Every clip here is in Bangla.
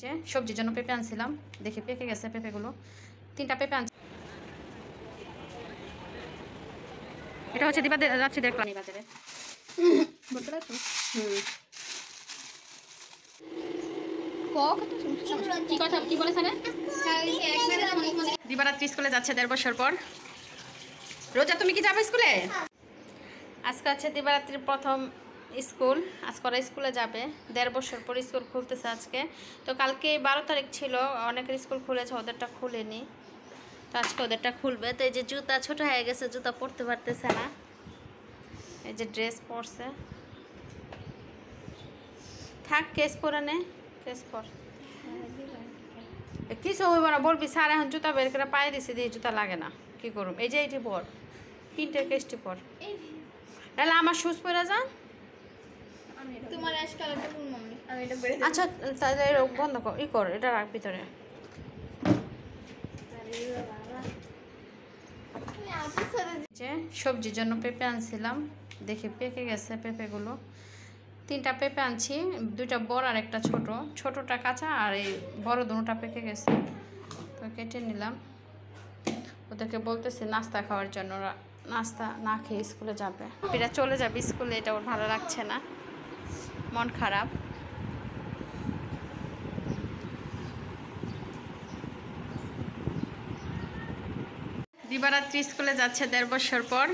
যে সবজির জন্য পেঁপে আনছিলাম। দেখে পেকে গেছে পেঁপেগুলো। তিনটা পেঁপে আনছি। এটা হচ্ছে দিবা যাচ্ছি দেখলাম। বাজারে। বুঝতে পারছ? হুম। কি? কথা কি বলেছে না দিবারাত্রি স্কুলে যাচ্ছে দেড় বছর পর। রোজা তুমি কি যাবে স্কুলে? আজকে আছে দিবারাত্রির প্রথম স্কুল আজকে ওরা স্কুলে যাবে। দেড় বছর পর স্কুল খুলতেছে আজকে। তো কালকে বারো তারিখ ছিল অনেকের স্কুল খুলেছে ওদেরটা খুলেনি। তো আজকে ওদেরটা খুলবে। তো এই যে জুতা ছোট হয়ে গেছে জুতা পরতে পারতেছে না। এই যে ড্রেস পরছে। থাক কেস পরে নে কেস পর। কিছু হইব না বলবি স্যার এখন জুতা বের করে পায়ে দিছি দিয়ে জুতা লাগে না। কি করুম? এই যে এইটি পর। তিনটে কেসটি পর। তাহলে আমার শুজ পরে যা। তোমার অ্যাশ কালারটা কোন মাম্মি? আমি এটা বেরে আচ্ছা তাহলে বন্ধ কর ই কর এটা রাখ ভিতরে। যে সবজির জন্য পেঁপে আনছিলাম দেখে পেকে গেছে পেঁপেগুলো। তিনটা পেঁপে আনছি দুইটা বড় আর একটা ছোট। ছোটটা কাঁচা আর এই বড় দুটা পেকে গেছে। তো কেটে নিলাম। ওদেরকে বলতেছি নাস্তা খাওয়ার জন্য নাস্তা না খেয়ে স্কুলে যাবে। এরা চলে যাবে স্কুলে এটা ওর ভালো লাগছে না। মন খারাপ। দিবারাত্রি স্কুলে যাচ্ছে দেড় বছর পর।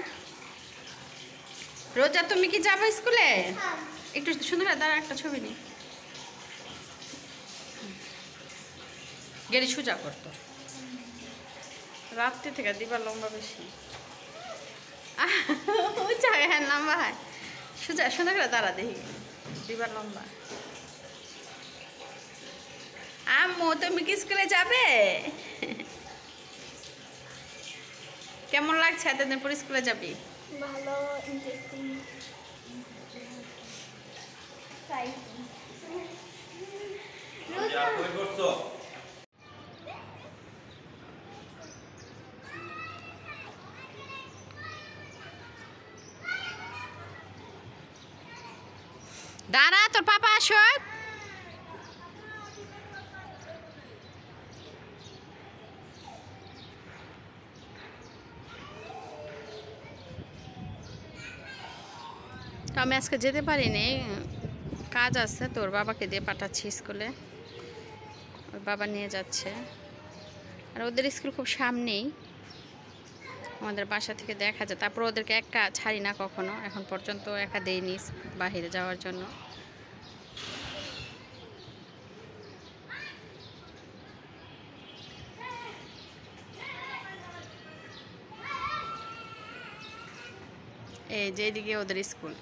রোজা, তুমি কি যাবে স্কুলে? একটু সুন্দর দাঁড়া, একটা ছবি নি গেলি সুজা করতো রাত্রি থেকে দিবার লম্বা বেশি। হ্যাঁ লম্বা হয়। সুজা সুন্দর দাঁড়া দেখি। দিবার লম্বা। আম্মু তুমি কি স্কুলে যাবে? কেমন লাগছে এতদিন পর স্কুলে যাবি? ভালো ইন্টারেস্টিং দাঁড়া, তোর পাপা আসো তো আমি আজকে যেতে পারিনি। কাজ আছে, তোর বাবাকে দিয়ে পাঠাচ্ছি স্কুলে। ওর বাবা নিয়ে যাচ্ছে। আর ওদের স্কুল খুব সামনেই। আমাদের বাসা থেকে দেখা যায়। তারপর ওদেরকে একা ছাড়ি না কখনো। এখন পর্যন্ত একা দেইনি বাহিরে যাওয়ার জন্য। এই যে এদিকে ওদের স্কুল।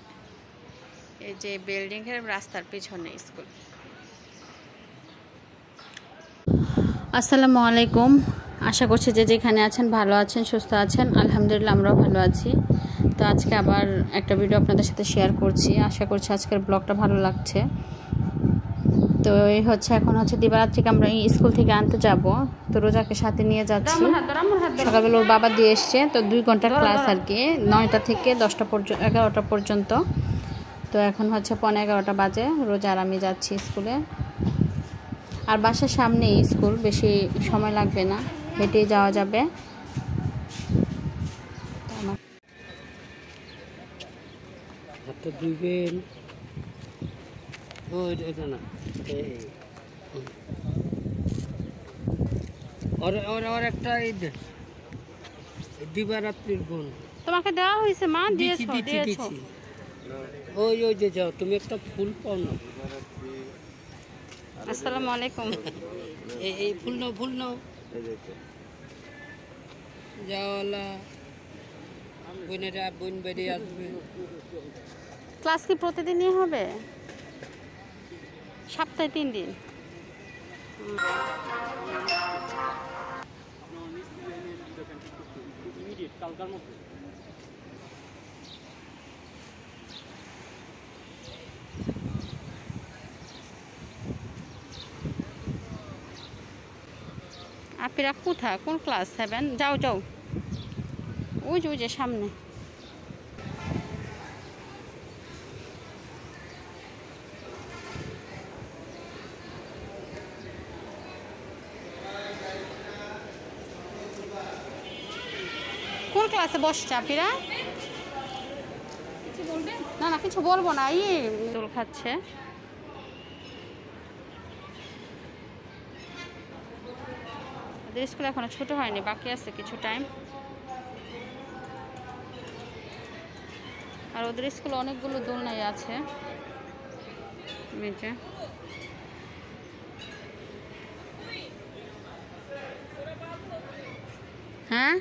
এই যে বিল্ডিং এর রাস্তার পিছনে স্কুল। আসসালামু আলাইকুম। আশা করছি যে যেখানে আছেন ভালো আছেন সুস্থ আছেন। আলহামদুলিল্লাহ আমরাও ভালো আছি। তো আজকে আবার একটা ভিডিও আপনাদের সাথে শেয়ার করছি। আশা করছি আজকের ব্লগটা ভালো লাগছে। তো এই হচ্ছে এখন হচ্ছে দিবারাত্রিকে আমরা এই স্কুল থেকে আনতে যাব। তো রোজাকে সাথে নিয়ে যাচ্ছি। সকালবেলা ওর বাবা দিয়ে এসছে। তো দুই ঘণ্টা ক্লাস আর কি। নয়টা থেকে দশটা পর্যন্ত এগারোটা পর্যন্ত। তো এখন হচ্ছে পনেরো এগারোটা বাজে। রোজা আর আমি যাচ্ছি স্কুলে। আর বাসার সামনেই স্কুল। বেশি সময় লাগবে না। হেঁটেই যাওয়া যাবে। তো আমার হাতটা ধুইবেন। ও এটা এটা না। এই। হুম। ওর ওর ওর একটা এই দে। দিবারাত্রির বোন তোমাকে দেওয়া হয়েছে মা। দিচ্ছি দিয়েছ দিচ্ছি দিয়েছ। দিচ্ছি ওই ওই যে যাও তুমি একটা ফুল পাও না? আসসালামু আলাইকুম। এই এই ফুল নাও ফুল নাও। যাওয়ালা বোনেরা বোন বেরিয়ে ক্লাস কি প্রতিদিনই হবে? সপ্তাহে তিন দিন। পিরাপ কোথা? কোন ক্লাস সেভেন যাও যাও। ওই যে ওই যে সামনে। কোন ক্লাসে বসছে আপিরা? না না কিছু বলব না। ইয়ে দোল খাচ্ছে। ওদের স্কুল এখনও ছোট হয়নি, বাকি আছে কিছু টাইম আর ওদের স্কুলে অনেকগুলো দোলনাই আছে। যে। হ্যাঁ?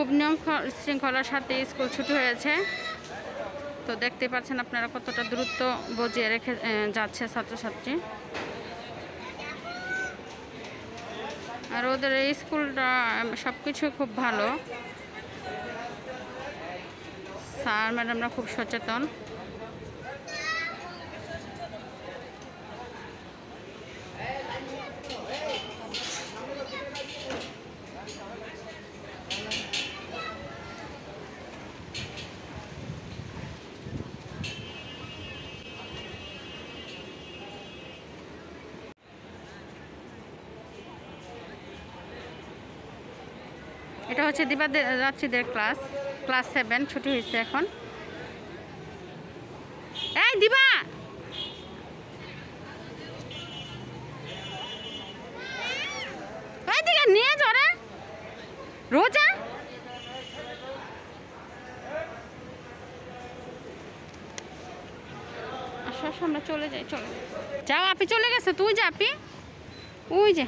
খুব নিয়ম শৃঙ্খলার সাথে স্কুল ছুটি হয়েছে। তো দেখতে পাচ্ছেন আপনারা কতটা দূরত্ব বজিয়ে রেখে যাচ্ছে ছাত্রছাত্রী। আর ওদের এই স্কুলটা সব কিছু খুব ভালো। স্যার, ম্যাডামরা খুব সচেতন। এটা হচ্ছে দিবা রাত্রিদের ক্লাস ক্লাস সেভেন ছুটি হয়েছে এখন। এই দিবা! নিয়ে জরে রোজা? আসো আসো, আমরা চলে যাই চলে। যাও আপি চলে গেছে তুই যা আপি। ওই যে।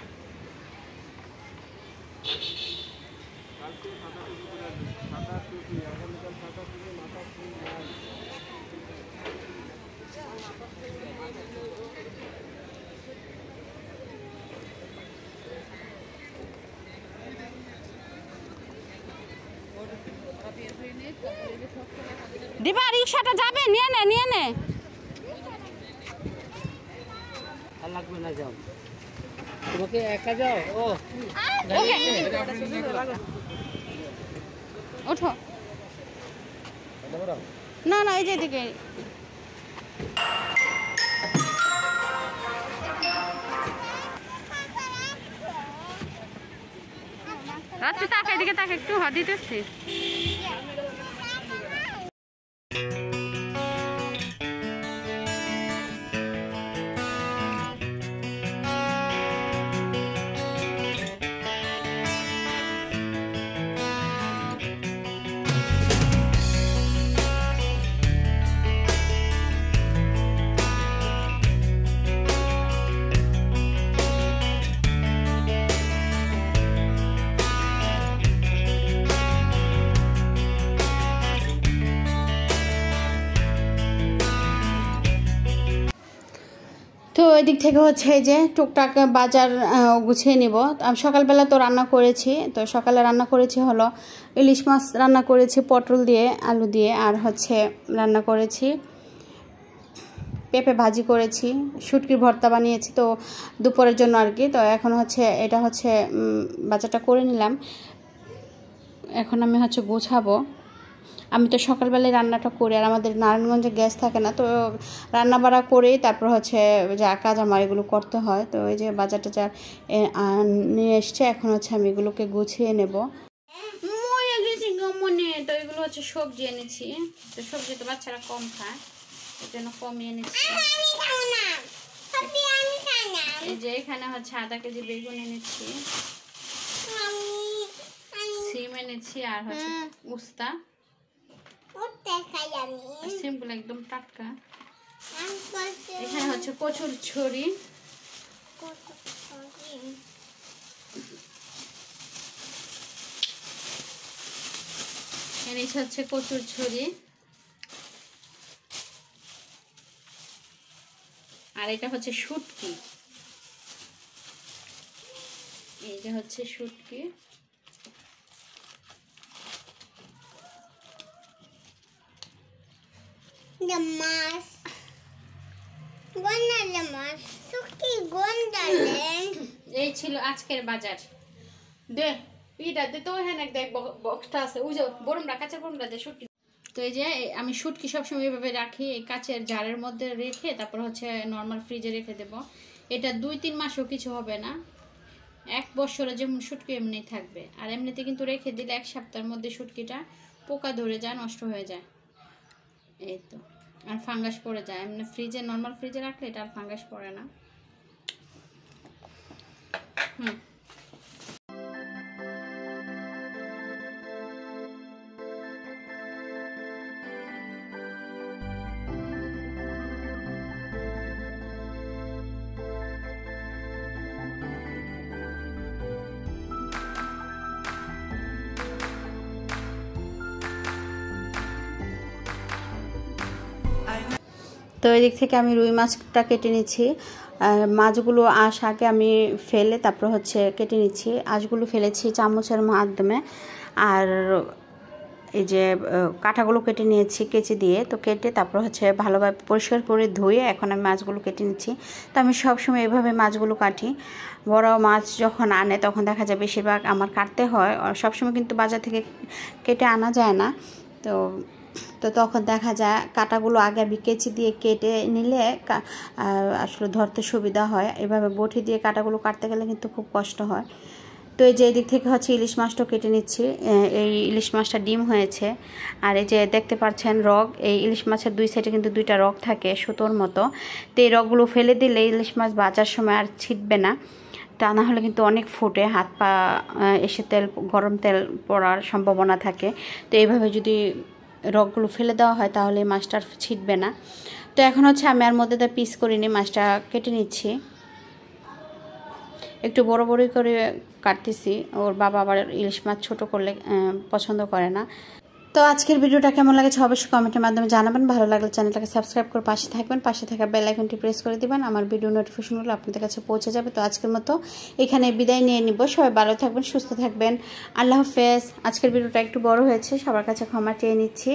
দিবা রিক্সাটা যাবে? নিয়ে নে নিয়ে নে। লাগবে না যাও। তোমাকে একা যাও? ও ওঠো। না না এই যে এদিকে। রাত্রি তাকে এদিকে তাকে একটু হাত দিতেছি। থেকে হচ্ছে যে টুকটাক বাজার গুছিয়ে নিব। আমি সকালবেলা তো রান্না করেছি, তো সকালে রান্না করেছি হলো ইলিশ মাছ রান্না করেছি, পটল দিয়ে, আলু দিয়ে, আর হচ্ছে রান্না করেছি, পেঁপে ভাজি করেছি, শুটকির ভর্তা বানিয়েছি তো দুপুরের জন্য আর কি। তো এখন হচ্ছে এটা হচ্ছে বাজারটা করে নিলাম। এখন আমি হচ্ছে গোছাবো। আমি তো সকালবেলায় রান্নাটা করি আর আমাদের নারায়ণগঞ্জে গ্যাস থাকে না তো রান্না বাড়া করেই তারপর হচ্ছে যা কাজ আমার এগুলো করতে হয়। তো এই যে বাজার টাজার নিয়ে এসছে এখন হচ্ছে আমি এগুলোকে গুছিয়ে নেব। মনে। তো এগুলো হচ্ছে সবজি এনেছি। তো সবজি তো বাচ্চারা কম খায় জন্য কমিয়ে এনেছি। এই যে এখানে হচ্ছে আধা কেজি বেগুন এনেছি সিম এনেছি আর হচ্ছে উস্তা। আর সিমগুলো একদম টাটকা। এখানে হচ্ছে কচুর ছড়ি এনেছি হচ্ছে কচুর ছড়ি আর এটা হচ্ছে শুটকি। এইটা হচ্ছে শুটকি। Lemas. Gonna lemas. Suki gondalen. এই ছিল আজকের বাজার। দে, ইটা দে তো হ্যাঁ দেখ বক্সটা আছে। ওই যে বরমটা কাঁচের বরমটা দে শুটকি। তো এই যে আমি শুটকি সবসময় এভাবে রাখি, এই কাচের জারের মধ্যে রেখে তারপর হচ্ছে নর্মাল ফ্রিজে রেখে দেব। এটা দুই তিন মাসও কিছু হবে না। এক বছরে যেমন শুটকি এমনি থাকবে। আর এমনিতে কিন্তু রেখে দিলে এক সপ্তাহের মধ্যে শুটকিটা পোকা ধরে যায়, নষ্ট হয়ে যায়। এই তো। আর ফাঙ্গাস পড়ে যায়। মানে ফ্রিজে নর্মাল ফ্রিজে রাখলে এটা আর ফাঙ্গাস পড়ে না। তো এদিক থেকে আমি রুই মাছটা কেটে নিচ্ছি। মাছগুলো আঁশ আগে আমি ফেলে তারপর হচ্ছে কেটে নিচ্ছি। আঁশগুলো ফেলেছি চামচের মাধ্যমে। আর এই যে কাঁটাগুলো কেটে নিয়েছি কেচি দিয়ে। তো কেটে তারপর হচ্ছে ভালোভাবে পরিষ্কার করে ধুয়ে এখন আমি মাছগুলো কেটে নিচ্ছি। তো আমি সবসময় এভাবে মাছগুলো কাটি। বড় মাছ যখন আনে তখন দেখা যায় বেশিরভাগ আমার কাটতে হয়। সবসময় কিন্তু বাজার থেকে কেটে আনা যায় না। তো তো তখন দেখা যায় কাটাগুলো আগে আমি কেচি দিয়ে কেটে নিলে আসলে ধরতে সুবিধা হয়। এভাবে বটি দিয়ে কাটাগুলো কাটতে গেলে কিন্তু খুব কষ্ট হয়। তো এই যে এদিক থেকে হচ্ছে ইলিশ মাছটাও কেটে নিচ্ছি। এই ইলিশ মাছটা ডিম হয়েছে। আর এই যে দেখতে পাচ্ছেন রগ, এই ইলিশ মাছের দুই সাইডে কিন্তু দুইটা রগ থাকে সুতোর মতো। তো এই রগগুলো ফেলে দিলে ইলিশ মাছ বাজার সময় আর ছিটবে না। তা না হলে কিন্তু অনেক ফুটে, হাত পা এসে তেল, গরম তেল পড়ার সম্ভাবনা থাকে। তো এইভাবে যদি রগগুলো ফেলে দেওয়া হয় তাহলে মাছটা ছিটবে না। তো এখন হচ্ছে আমি আর মধ্যে পিস করিনি, মাছটা কেটে নিচ্ছি। একটু বড় বড়ই করে কাটতেছি, ওর বাবা আবার ইলিশ মাছ ছোটো করলে পছন্দ করে না। তো আজকের ভিডিওটা কেমন লাগে অবশ্যই কমেন্টের মাধ্যমে জানাবেন। ভালো লাগলে চ্যানেলটাকে সাবস্ক্রাইব করে পাশে থাকবেন। পাশে থাকা বেল আইকনটি প্রেস করে দিবেন। আমার ভিডিও নোটিফিকেশনগুলো আপনাদের কাছে পৌঁছে যাবে। তো আজকের মতো এখানে বিদায় নিয়ে নিব। সবাই ভালো থাকবেন, সুস্থ থাকবেন। আল্লাহ হাফেজ। আজকের ভিডিওটা একটু বড় হয়েছে। সবার কাছে ক্ষমা চেয়ে নিচ্ছি।